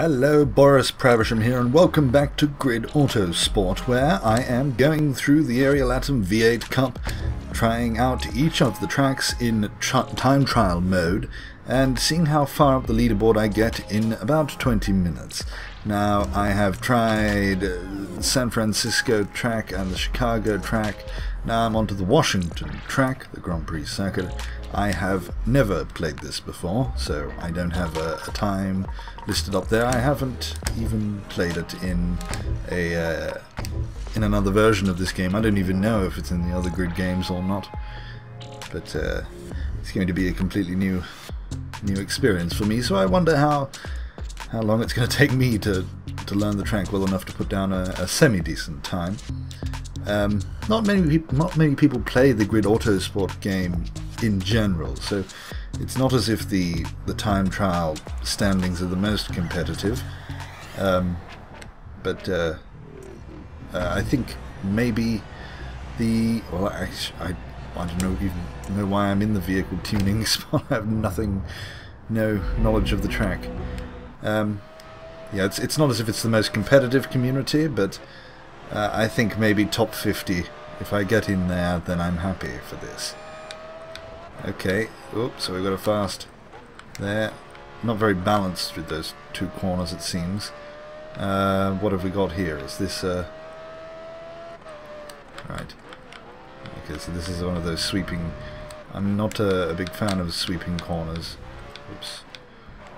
Hello, Boris Praversham here, and welcome back to Grid Autosport, where I am going through the Ariel Atom V8 Cup, trying out each of the tracks in time trial mode, and seeing how far up the leaderboard I get in about 20 minutes. Now, I have tried uh, San Francisco track and the Chicago track. Now I'm onto the Washington track, the Grand Prix circuit. I have never played this before, so I don't have a, a time listed up there. I haven't even played it in a uh, in another version of this game. I don't even know if it's in the other grid games or not. But uh, it's going to be a completely new new experience for me. So I wonder how how long it's going to take me to to learn the track well enough to put down a, a semi decent time. Um, not many not many people play the Grid Autosport game in general. So it's not as if the the time trial standings are the most competitive. Um, but uh, uh, I think maybe the well, actually, I I don't know even know why I'm in the vehicle tuning spot. I have nothing, no knowledge of the track. Um, yeah, it's it's not as if it's the most competitive community, but uh, I think maybe top 50. If I get in there, then I'm happy for this. Okay, oops, so we've got a fast there. Not very balanced with those two corners, it seems. Uh, what have we got here? Is this... Uh... Right. Okay, so this is one of those sweeping... I'm not a, a big fan of sweeping corners. Oops.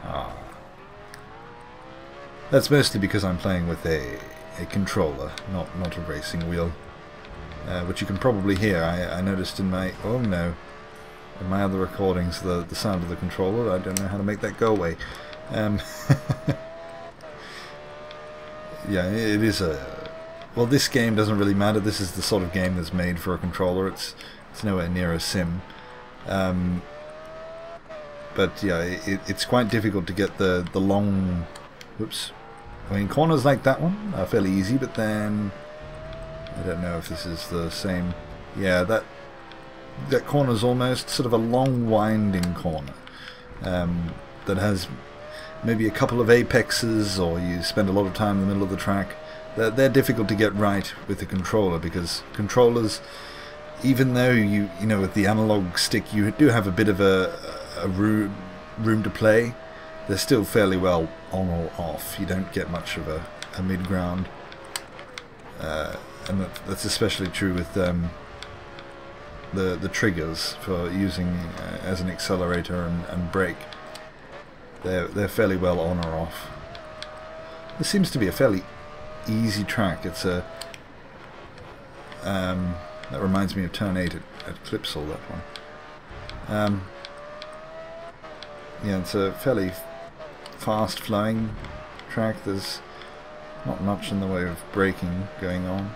Ah. That's mostly because I'm playing with a, a controller, not, not a racing wheel. Uh, which you can probably hear. I, I noticed in my... Oh no in my other recordings the, the sound of the controller. I don't know how to make that go away. Um, yeah, it is a... Well, this game doesn't really matter. This is the sort of game that's made for a controller. It's it's nowhere near a sim. Um, but yeah, it, it's quite difficult to get the, the long... Whoops. I mean, corners like that one are fairly easy, but then... I don't know if this is the same... Yeah, that that corner's almost sort of a long winding corner um, that has maybe a couple of apexes or you spend a lot of time in the middle of the track. They're, they're difficult to get right with the controller because controllers, even though you you know with the analog stick you do have a bit of a, a room, room to play, they're still fairly well on or off. You don't get much of a, a mid ground. Uh, and that, that's especially true with um, the, the triggers for using uh, as an accelerator and, and brake. They're, they're fairly well on or off. This seems to be a fairly easy track. It's a um, that reminds me of Turn 8 at, at Clipsal, that one. Um, yeah, it's a fairly fast flowing track. There's not much in the way of braking going on.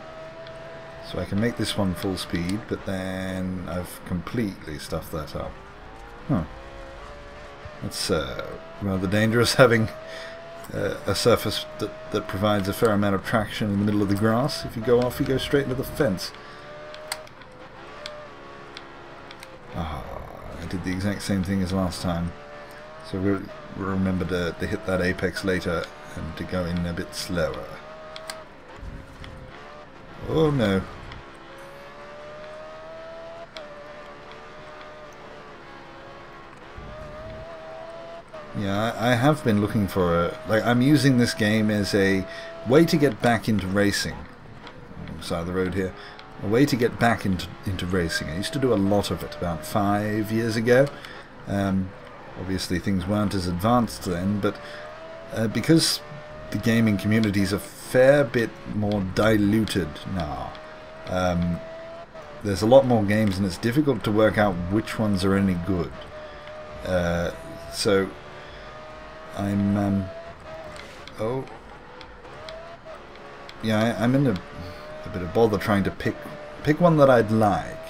So I can make this one full speed, but then I've completely stuffed that up. Huh. That's uh, rather dangerous having uh, a surface that, that provides a fair amount of traction in the middle of the grass. If you go off, you go straight into the fence. Ah, I did the exact same thing as last time. So we'll remember to, to hit that apex later and to go in a bit slower. Oh no. Yeah, I have been looking for a... Like, I'm using this game as a way to get back into racing. Side of the road here. A way to get back into, into racing. I used to do a lot of it about five years ago. Um, obviously things weren't as advanced then, but uh, because the gaming community is a fair bit more diluted now. Um, there's a lot more games and it's difficult to work out which ones are any good. Uh, so I'm um, oh yeah I, am in a, a, bit of bother trying to pick pick one that I'd like.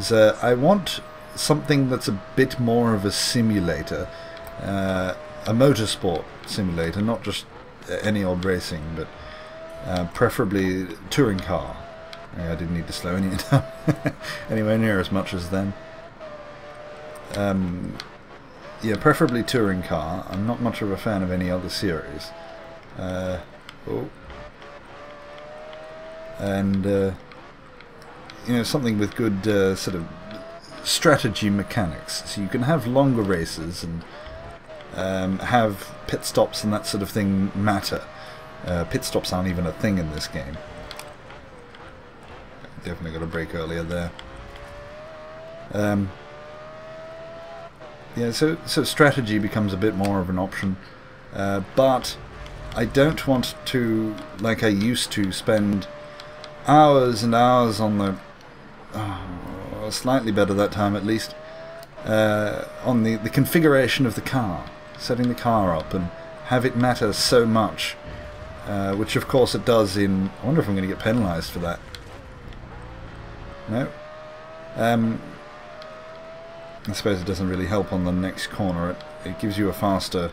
So I want something that's a bit more of a simulator, uh, a motorsport simulator, not just any old racing, but uh, preferably touring car. I didn't need to slow any down anywhere near as much as then. Um, yeah, preferably touring car. I'm not much of a fan of any other series. Uh, oh. And, uh, you know, something with good uh, sort of strategy mechanics. So you can have longer races and um, have pit stops and that sort of thing matter. Uh, pit stops aren't even a thing in this game. Definitely got a break earlier there. Um, yeah, so so strategy becomes a bit more of an option, uh, but I don't want to, like I used to, spend hours and hours on the oh, slightly better that time at least uh, on the the configuration of the car, setting the car up and have it matter so much, uh, which of course it does in. I wonder if I'm going to get penalised for that. No. Um, I suppose it doesn't really help on the next corner. It, it gives you a faster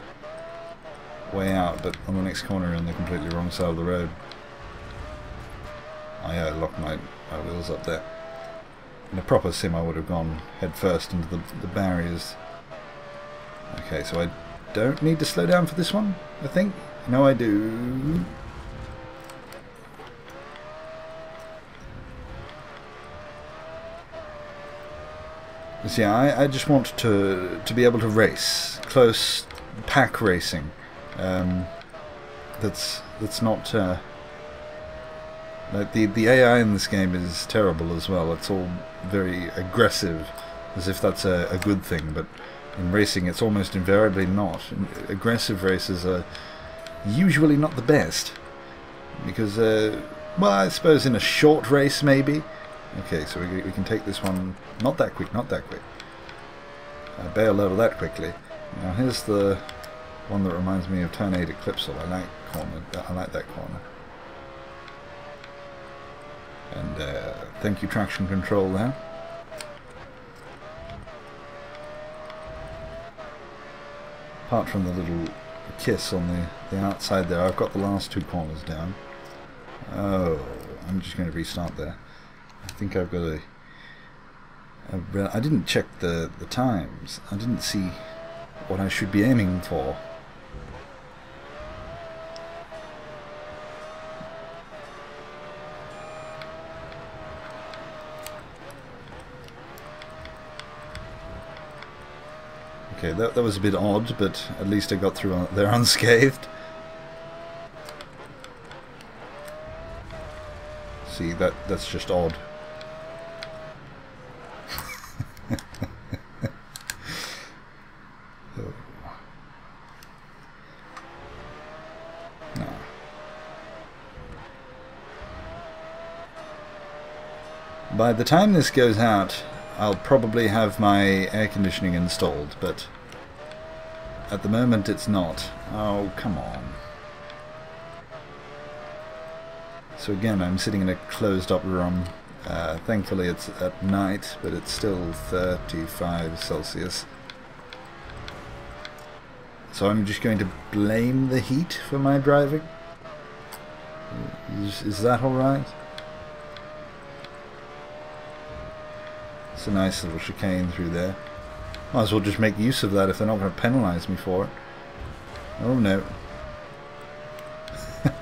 way out, but on the next corner you're on the completely wrong side of the road. I uh, locked my, my wheels up there. In a proper sim I would have gone head first into the, the barriers. Okay, so I don't need to slow down for this one, I think. No, I do. See, I, I just want to to be able to race close pack racing. Um, that's that's not uh, like the the AI in this game is terrible as well. It's all very aggressive, as if that's a, a good thing. But in racing, it's almost invariably not. Aggressive races are usually not the best because, uh, well, I suppose in a short race maybe Okay, so we, we can take this one, not that quick, not that quick. I out of that quickly. Now here's the one that reminds me of Turn 8 Eclipsal. I like corner. I like that corner. And uh, thank you traction control there. Apart from the little kiss on the, the outside there, I've got the last two corners down. Oh, I'm just going to restart there. I think I've got a. I didn't check the, the times. I didn't see what I should be aiming for. Okay, that, that was a bit odd, but at least I got through there unscathed. See, that that's just odd. Oh. By the time this goes out, I'll probably have my air conditioning installed, but at the moment it's not. Oh, come on. So again, I'm sitting in a closed up room. Uh, thankfully it's at night, but it's still 35 Celsius. So I'm just going to blame the heat for my driving? Is, is that alright? It's a nice little chicane through there. Might as well just make use of that if they're not going to penalise me for it. Oh no.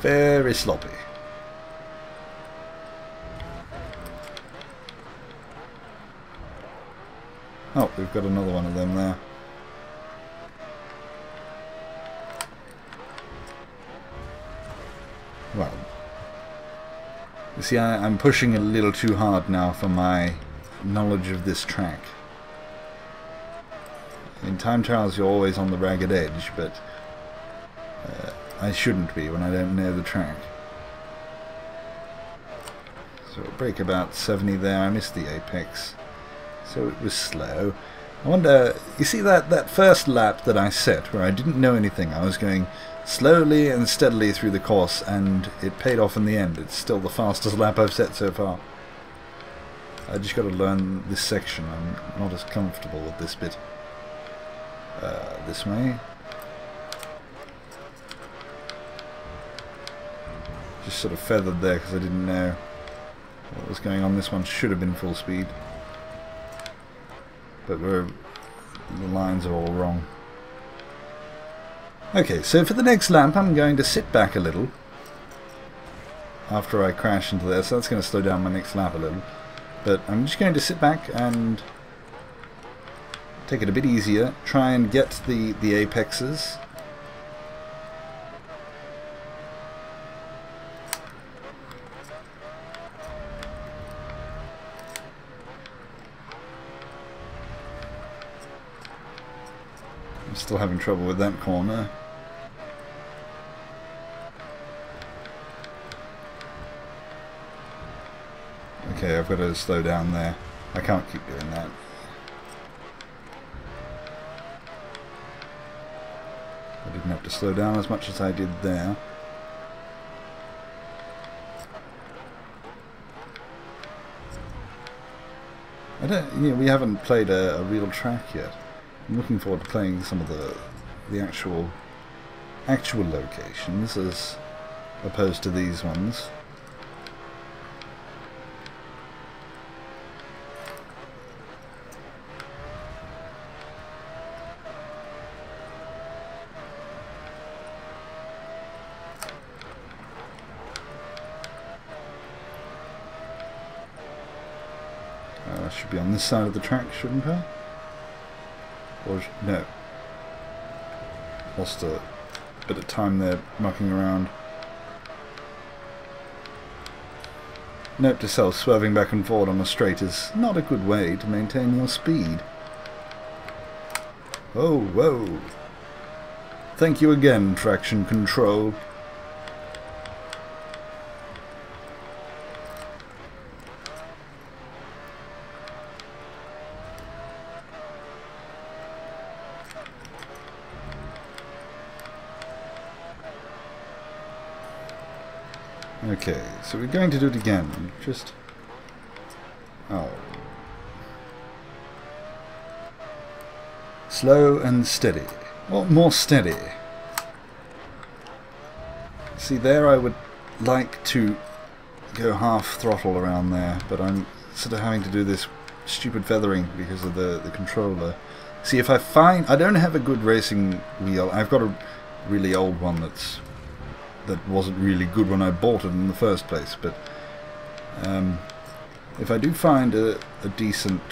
Very sloppy. Oh, we've got another one of them there. Well, you see, I, I'm pushing a little too hard now for my knowledge of this track. In time trials you're always on the ragged edge, but uh, I shouldn't be when I don't know the track. So brake about 70 there, I missed the apex. So it was slow. I wonder, you see that, that first lap that I set where I didn't know anything, I was going slowly and steadily through the course and it paid off in the end. It's still the fastest lap I've set so far. I just got to learn this section. I'm not as comfortable with this bit. Uh, this way. Just sort of feathered there because I didn't know what was going on. This one should have been full speed. But the lines are all wrong. Okay, so for the next lap I'm going to sit back a little after I crash into this. So that's going to slow down my next lap a little. But I'm just going to sit back and take it a bit easier, try and get the, the apexes. I'm still having trouble with that corner. Okay, I've got to slow down there. I can't keep doing that. I didn't have to slow down as much as I did there. I don't, you know, we haven't played a, a real track yet. I'm looking forward to playing some of the the actual actual locations as opposed to these ones. Uh, should be on this side of the track, shouldn't I? Or no. Lost a bit of time there mucking around. Note to self, swerving back and forward on a straight is not a good way to maintain your speed. Oh, whoa. Thank you again, traction control. Okay, so we're going to do it again. Just... Oh. Slow and steady. Well, more steady. See, there I would like to go half throttle around there, but I'm sort of having to do this stupid feathering because of the, the controller. See, if I find... I don't have a good racing wheel. I've got a really old one that's that wasn't really good when I bought it in the first place. But um, if I do find a, a, decent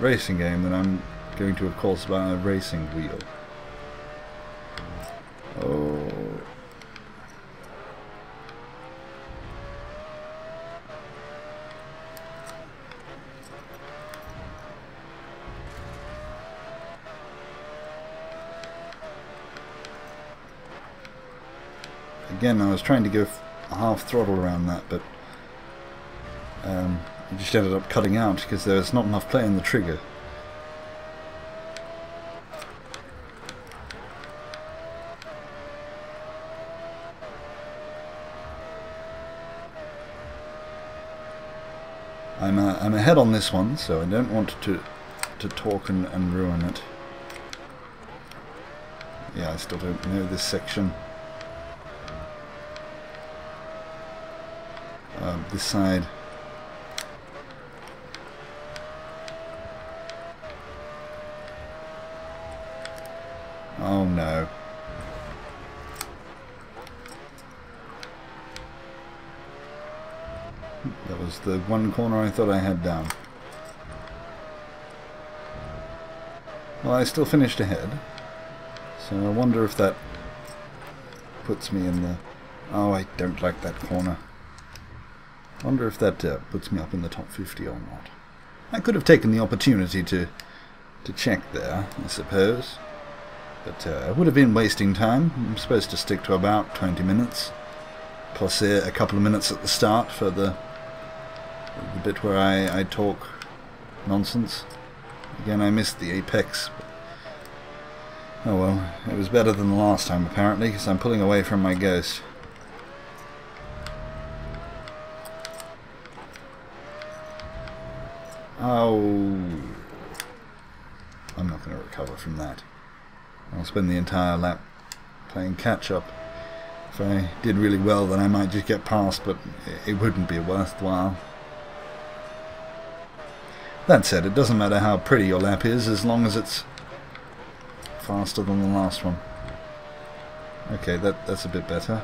racing game, then I'm going to, of course, buy a racing wheel. Oh. Again, I was trying to go half throttle around that, but um, I just ended up cutting out because there was not enough play in the trigger. I'm, uh, I'm ahead on this one, so I don't want to to talk and, and ruin it. Yeah, I still don't know this section. uh, this side. Oh no. That was the one corner I thought I had down. Well, I still finished ahead. So I wonder if that puts me in the... Oh, I don't like that corner wonder if that uh, puts me up in the top 50 or not. I could have taken the opportunity to to check there, I suppose. But uh, it would have been wasting time. I'm supposed to stick to about 20 minutes. Plus uh, a couple of minutes at the start for the, the bit where I, I talk nonsense. Again, I missed the apex. Oh well, it was better than the last time apparently, because I'm pulling away from my ghost. Oh. I'm not going to recover from that. I'll spend the entire lap playing catch-up. If I did really well, then I might just get past, but it wouldn't be worthwhile. That said, it doesn't matter how pretty your lap is, as long as it's faster than the last one. Okay, that that's a bit better.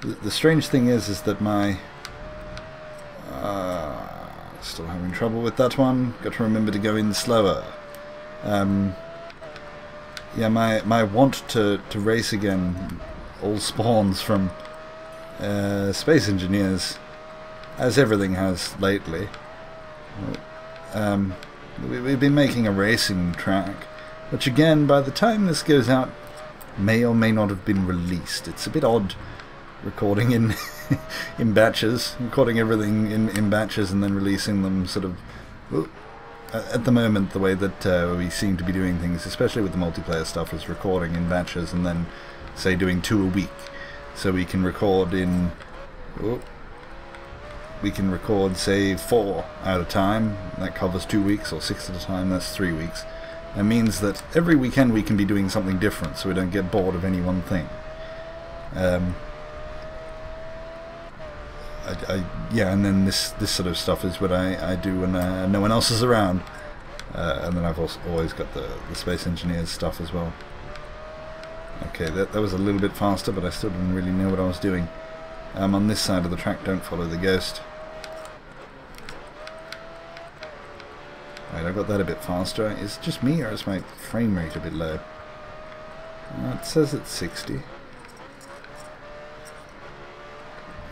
The, strange thing is, is that my uh, still having trouble with that one. Got to remember to go in slower. Um, yeah, my my want to to race again all spawns from uh, space engineers, as everything has lately. Um, we, we've been making a racing track, which again, by the time this goes out, may or may not have been released. It's a bit odd recording in in batches, recording everything in, in batches and then releasing them sort of at the moment the way that uh, we seem to be doing things, especially with the multiplayer stuff, is recording in batches and then say doing two a week. So we can record in we can record say four at a time. That covers two weeks or six at a time. That's three weeks. That means that every weekend we can be doing something different, so we don't get bored of any one thing. Um, I, I, yeah, and then this this sort of stuff is what I, I do when uh, no one else is around. Uh, and then I've also always got the, the Space Engineers stuff as well. Okay, that, that was a little bit faster, but I still didn't really know what I was doing. I'm um, on this side of the track, don't follow the ghost. Right, I got that a bit faster. Is it just me, or is my frame rate a bit low? Uh, it says it's 60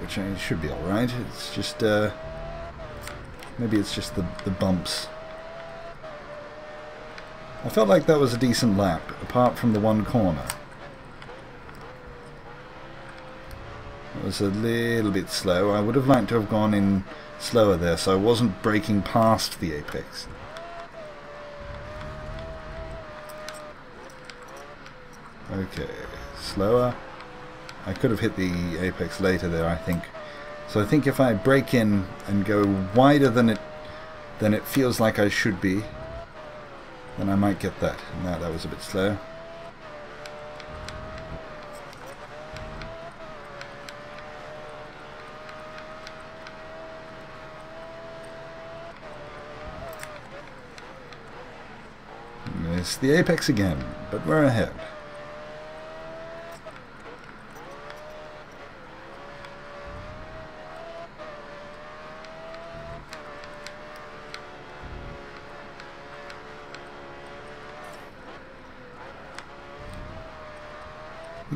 which I should be alright. It's just, uh, maybe it's just the, the bumps. I felt like that was a decent lap, apart from the one corner. It was a little bit slow. I would have liked to have gone in slower there, so I wasn't braking past the apex. Okay, slower. I could have hit the apex later there, I think. So I think if I brake in and go wider than it than it feels like I should be, then I might get that. No, that was a bit slow. It's the apex again, but we're ahead.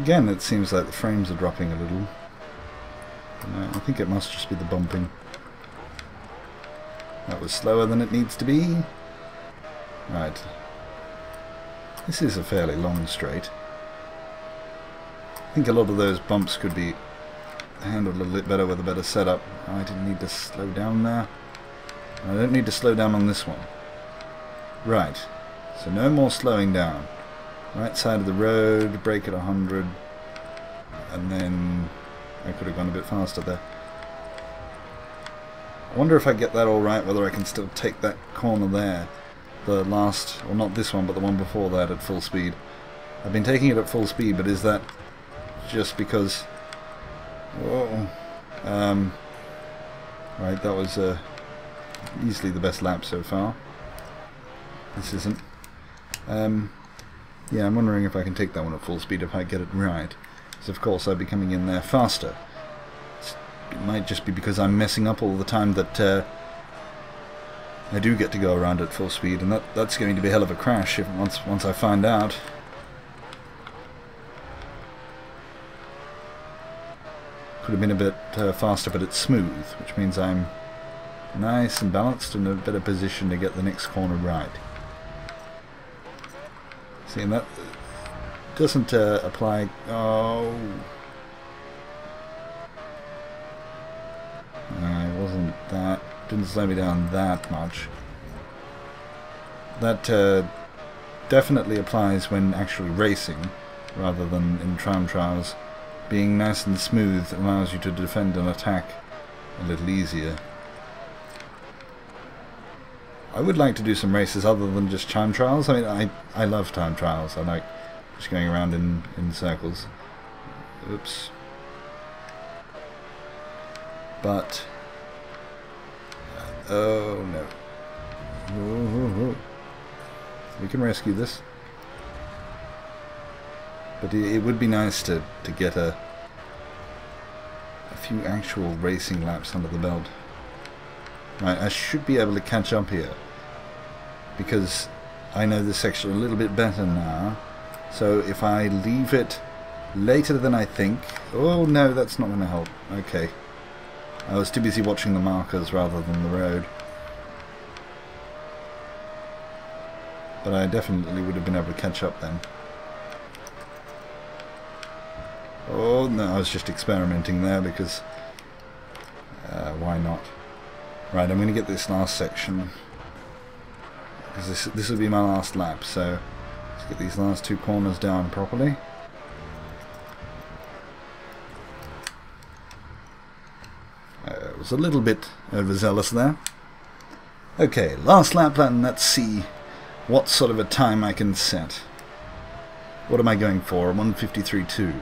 Again, it seems like the frames are dropping a little. Uh, I think it must just be the bumping. That was slower than it needs to be. Right. This is a fairly long straight. I think a lot of those bumps could be handled a little bit better with a better setup. I didn't need to slow down there. I don't need to slow down on this one. Right. So no more slowing down. Right side of the road, brake at 100, and then I could have gone a bit faster there. I wonder if I get that all right, whether I can still take that corner there, the last, well not this one, but the one before that at full speed. I've been taking it at full speed, but is that just because... Whoa. Um, right, that was uh, easily the best lap so far. This isn't. Um, yeah, I'm wondering if I can take that one at full speed if I get it right. Because of course I'd be coming in there faster. It might just be because I'm messing up all the time that uh, I do get to go around at full speed, and that that's going to be a hell of a crash if, once once I find out. Could have been a bit uh, faster, but it's smooth, which means I'm nice and balanced and in a better position to get the next corner right. See, and that doesn't uh, apply. Oh. It wasn't that. Didn't slow me down that much. That uh, definitely applies when actually racing, rather than in tram trials. Being nice and smooth allows you to defend an attack a little easier. I would like to do some races other than just time trials. I mean, I, I love time trials. I like just going around in, in circles. Oops. but uh, oh no. Ooh, we can rescue this. But it, it would be nice to, to get a a few actual racing laps under the belt. Right, I should be able to catch up here. Because I know this section a little bit better now. So if I leave it later than I think... Oh no, that's not going to help. Okay. I was too busy watching the markers rather than the road. But I definitely would have been able to catch up then. Oh no, I was just experimenting there because uh, why not? Right, I'm going to get this last section because this this will be my last lap. So let's get these last two corners down properly. Uh, was a little bit overzealous there. Okay, last lap and let's see what sort of a time I can set. What am I going for? 153.2.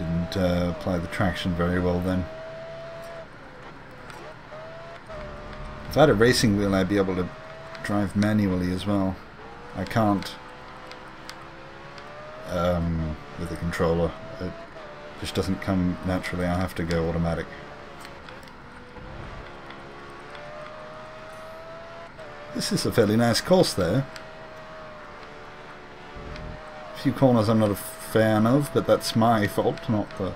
Uh, didn't uh, apply the traction very well then. If I had a racing wheel I'd be able to drive manually as well. I can't um, with the controller. It just doesn't come naturally. I have to go automatic. This is a fairly nice course there. A few corners I'm not a fan of, but that's my fault, not the,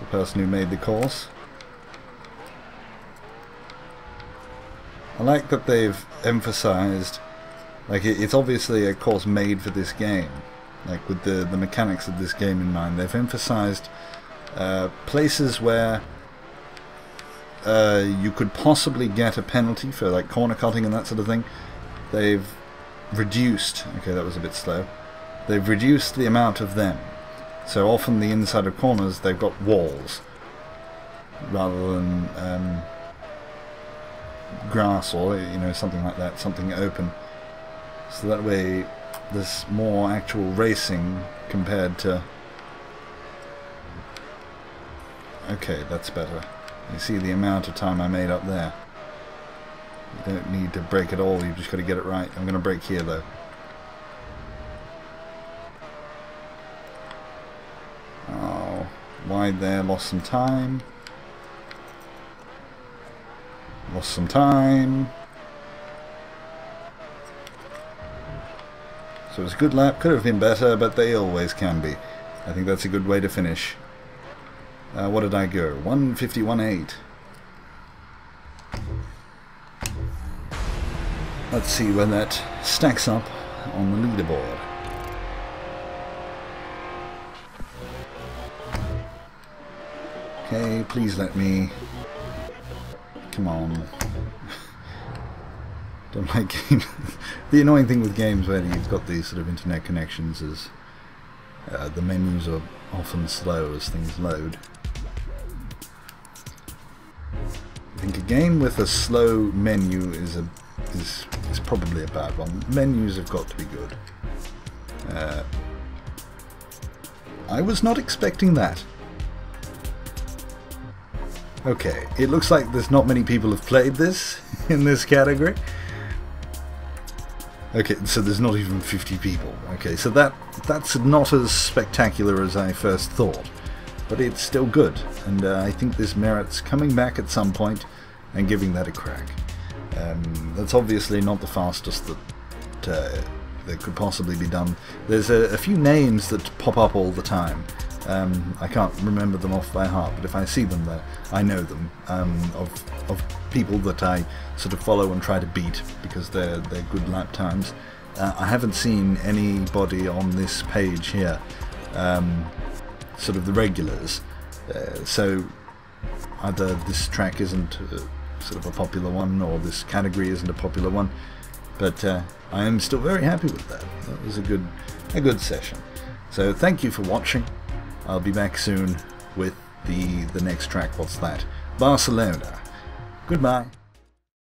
the person who made the course. I like that they've emphasized, like it, it's obviously a course made for this game, like with the, the mechanics of this game in mind. They've emphasized uh, places where uh, you could possibly get a penalty for like corner cutting and that sort of thing. They've reduced, okay that was a bit slow, they've reduced the amount of them. So often the inside of corners they've got walls rather than um, grass or you know something like that, something open. So that way there's more actual racing compared to. Okay, that's better. You see the amount of time I made up there. You don't need to brake it all, you've just got to get it right. I'm going to brake here though. Oh, wide there, lost some time. Lost some time. So it was a good lap, could have been better, but they always can be. I think that's a good way to finish. Uh, what did I go? 151.8. Let's see when that stacks up on the leaderboard. Okay, please let me Come on. Don't like games. the annoying thing with games where you've got these sort of internet connections is uh, the menus are often slow as things load. I think a game with a slow menu is a is is probably a bad one. Menus have got to be good. Uh, I was not expecting that. Okay, it looks like there's not many people have played this in this category. Okay, so there's not even 50 people. Okay, so that that's not as spectacular as I first thought, but it's still good, and uh, I think this merits coming back at some point and giving that a crack. Um, that's obviously not the fastest that uh, that could possibly be done. There's a, a few names that pop up all the time. Um, I can't remember them off by heart, but if I see them there, I know them um, of of people that I sort of follow and try to beat because they're they're good lap times. Uh, I haven't seen anybody on this page here, um, sort of the regulars. Uh, so either this track isn't uh, sort of a popular one, or this category isn't a popular one. But uh, I am still very happy with that. That was a good a good session. So thank you for watching. I'll be back soon with the the next track. What's that? Barcelona. Goodbye.